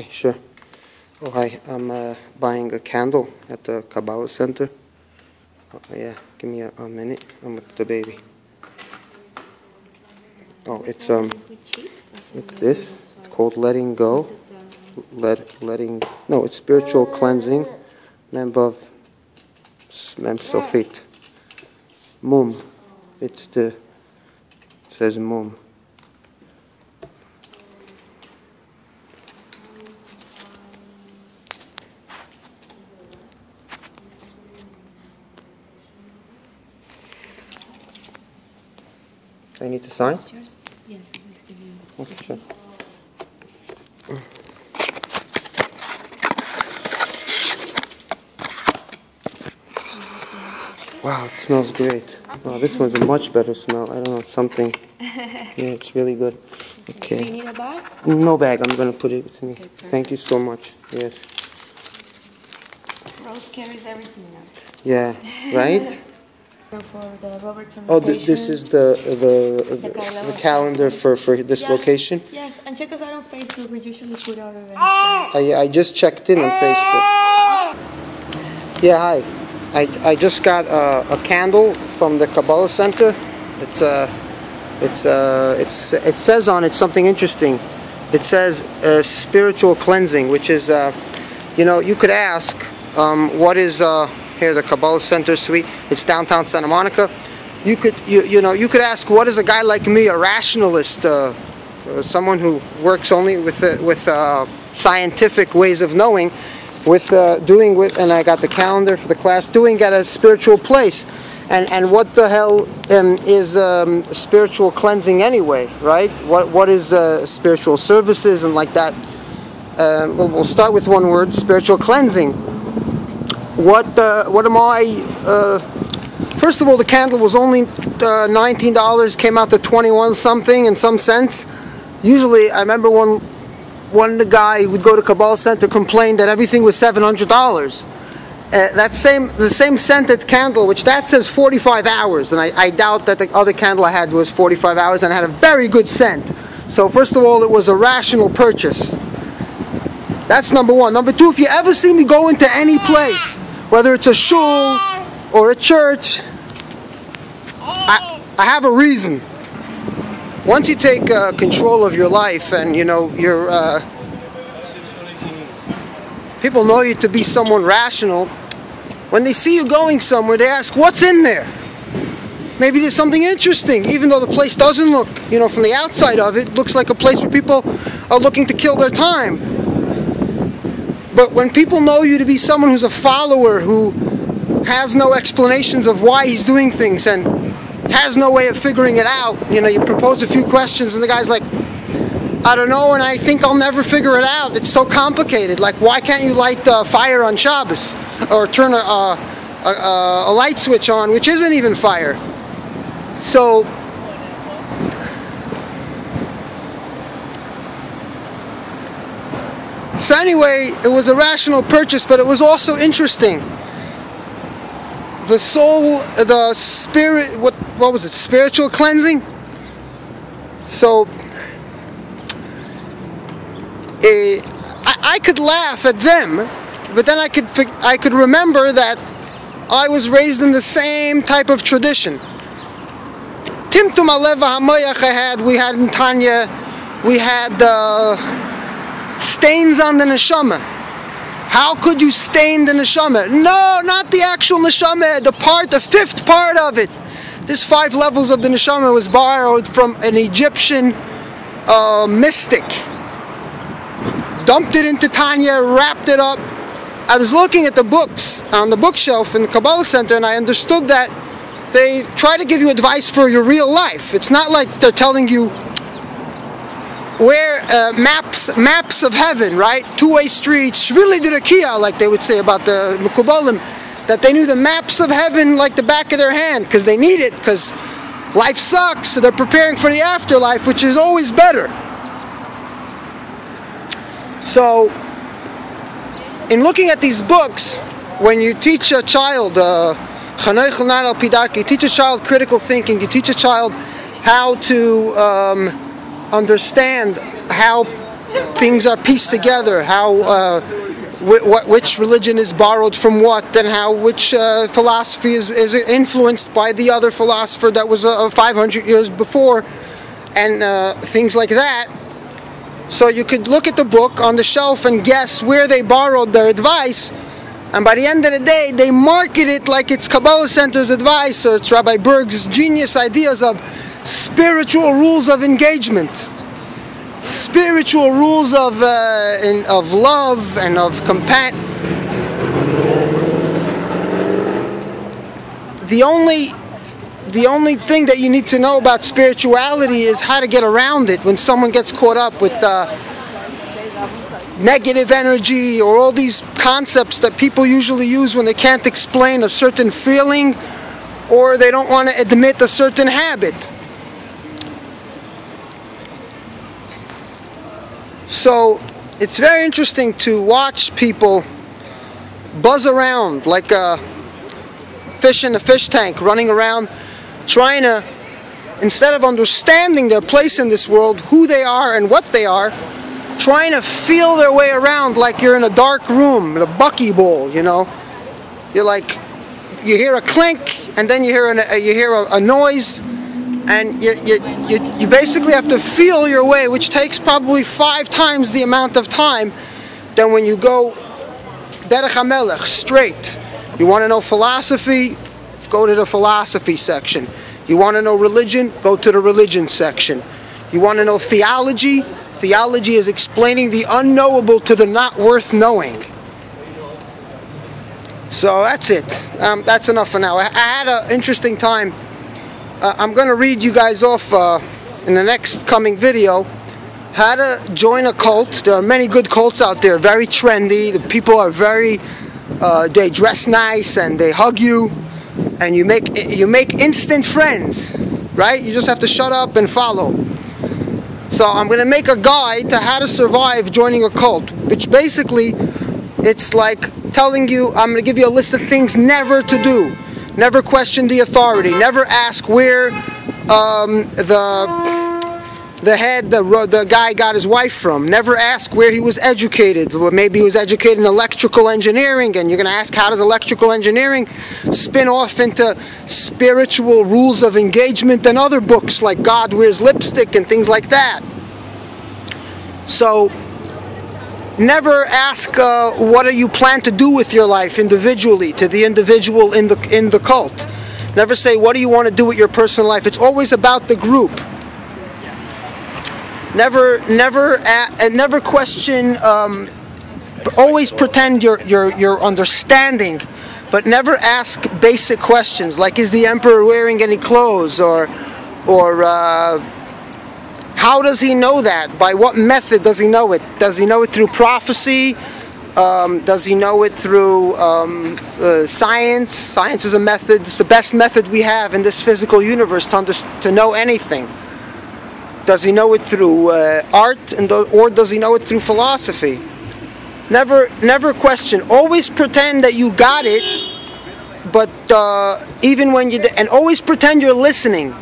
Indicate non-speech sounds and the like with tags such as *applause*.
Okay, sure. Oh, hi. I'm uh, buying a candle at the Kabbalah Center. Oh, yeah, give me a, a minute. I'm with the baby. Oh, it's um, it's this. It's called letting go. Let letting no, it's spiritual cleansing. Membav mem sofit. Mum. It's the it says mum. I need to sign? Yes, please give oh, you. Okay, sure. Wow, it smells great. Oh, this one's a much better smell. I don't know, it's something. *laughs* Yeah, it's really good. Okay. Do you need a bag? No bag, I'm gonna put it with me. Thank you so much. Yes. Rose carries everything now. Yeah, right? *laughs* For the Oh, th- this is the, the, the, calendar. the calendar for, for this Yeah. location? Yes, and check us out on Facebook. We usually put our events. there. I, I just checked in on Facebook. Yeah, hi. I, I just got uh, a candle from the Kabbalah Center. It's uh, it's uh, it's it says on it something interesting. It says uh, spiritual cleansing, which is uh, you know you could ask um, what is uh, here the Kabbalah Center suite. It's downtown Santa Monica. You could you you know you could ask what is a guy like me, a rationalist, uh, uh, someone who works only with uh, with uh, scientific ways of knowing, with uh, doing with, and I got the calendar for the class, doing at a spiritual place, and and what the hell um, is um, spiritual cleansing anyway, right? What what is uh, spiritual services and like that? Um, well, we'll start with one word: spiritual cleansing. What uh, what am I? Uh, First of all, the candle was only uh, nineteen dollars. Came out to twenty-one something in some sense. Usually, I remember when one the guy would go to Kabbalah Center complained that everything was seven hundred dollars. Uh, that same the same scented candle, which that says forty-five hours, and I, I doubt that the other candle I had was forty-five hours and had a very good scent. So first of all, it was a rational purchase. That's number one. Number two, if you ever see me go into any place, whether it's a shul or a church, I, I have a reason. Once you take uh, control of your life and you know you're, uh, people know you to be someone rational. When they see you going somewhere, they ask, "What's in there?" Maybe there's something interesting, even though the place doesn't look, you know, from the outside of it, looks like a place where people are looking to kill their time. But when people know you to be someone who's a follower, who has no explanations of why he's doing things and has no way of figuring it out, you know, you propose a few questions and the guy's like, I don't know, and I think I'll never figure it out. It's so complicated. Like, why can't you light the fire on Shabbos or turn a, a, a, a light switch on, which isn't even fire? So, So anyway, it was a rational purchase, but it was also interesting. The soul, the spirit, what what was it? Spiritual cleansing. So, eh, I, I could laugh at them, but then I could I could remember that I was raised in the same type of tradition. Timtum Aleva Hamayach I had, we had in Tanya, we had. Uh, stains on the neshama. How could you stain the neshama? No, not the actual neshama, the part, the fifth part of it. This five levels of the neshama was borrowed from an Egyptian uh, mystic. Dumped it into Tanya, wrapped it up. I was looking at the books on the bookshelf in the Kabbalah Center, and I understood that they try to give you advice for your real life. It's not like they're telling you where uh, maps maps of heaven, right? Two-way streets, shvilei d'rakia, like they would say about the Mekubalim, that they knew the maps of heaven like the back of their hand because they need it because life sucks. So they're preparing for the afterlife, which is always better. So, in looking at these books, when you teach a child, uh, you teach a child critical thinking, you teach a child how to um, understand how things are pieced together, how uh, wh- which religion is borrowed from what, and how which uh, philosophy is, is influenced by the other philosopher that was uh, 500 years before, and uh, things like that. So you could look at the book on the shelf and guess where they borrowed their advice. And by the end of the day, they market it like it's Kabbalah Center's advice or it's Rabbi Berg's genius ideas of spiritual rules of engagement, spiritual rules of, uh, in, of love and of compassion. The only the only thing that you need to know about spirituality is how to get around it when someone gets caught up with uh, negative energy or all these concepts that people usually use when they can't explain a certain feeling or they don't want to admit a certain habit. So it's very interesting to watch people buzz around like a fish in a fish tank running around trying to instead of understanding their place in this world, who they are and what they are, trying to feel their way around like you're in a dark room, the buckyball, you know. You're like you hear a clink and then you hear an, you hear a, a noise and you, you, you, you basically have to feel your way, which takes probably five times the amount of time than when you go Derech HaMelech, straight. You want to know philosophy? Go to the philosophy section. You want to know religion? Go to the religion section. You want to know theology? Theology is explaining the unknowable to the not worth knowing. So that's it. Um, that's enough for now. I, I had an interesting time uh, I'm going to read you guys off uh, in the next coming video how to join a cult. There are many good cults out there, very trendy. The people are very, uh, they dress nice and they hug you, and you make you make instant friends, right? You just have to shut up and follow. So I'm going to make a guide to how to survive joining a cult, which basically it's like telling you I'm going to give you a list of things never to do never question the authority, never ask where um, the the head, the, the guy got his wife from. Never ask where he was educated. Maybe he was educated in electrical engineering, and you're going to ask how does electrical engineering spin off into spiritual rules of engagement and other books like God Wears Lipstick and things like that. So Never ask uh, what do you plan to do with your life individually to the individual in the in the cult. Never say what do you want to do with your personal life. It's always about the group. Never, never, and never question. Um, always pretend you're you're understanding, but never ask basic questions like is the emperor wearing any clothes or or. Uh, how does he know that? By what method does he know it? Does he know it through prophecy? Um, does he know it through um, uh, science? Science is a method. It's the best method we have in this physical universe to, under- to know anything. Does he know it through uh, art, and do- or does he know it through philosophy? Never, never question. Always pretend that you got it, but uh, even when you d- and always pretend you're listening